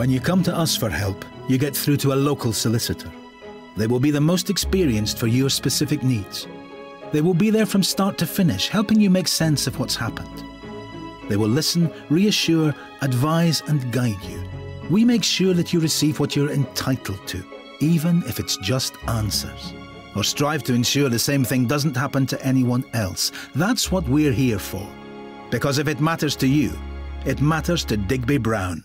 When you come to us for help, you get through to a local solicitor. They will be the most experienced for your specific needs. They will be there from start to finish, helping you make sense of what's happened. They will listen, reassure, advise, and guide you. We make sure that you receive what you're entitled to, even if it's just answers. Or strive to ensure the same thing doesn't happen to anyone else. That's what we're here for. Because if it matters to you, it matters to Digby Brown.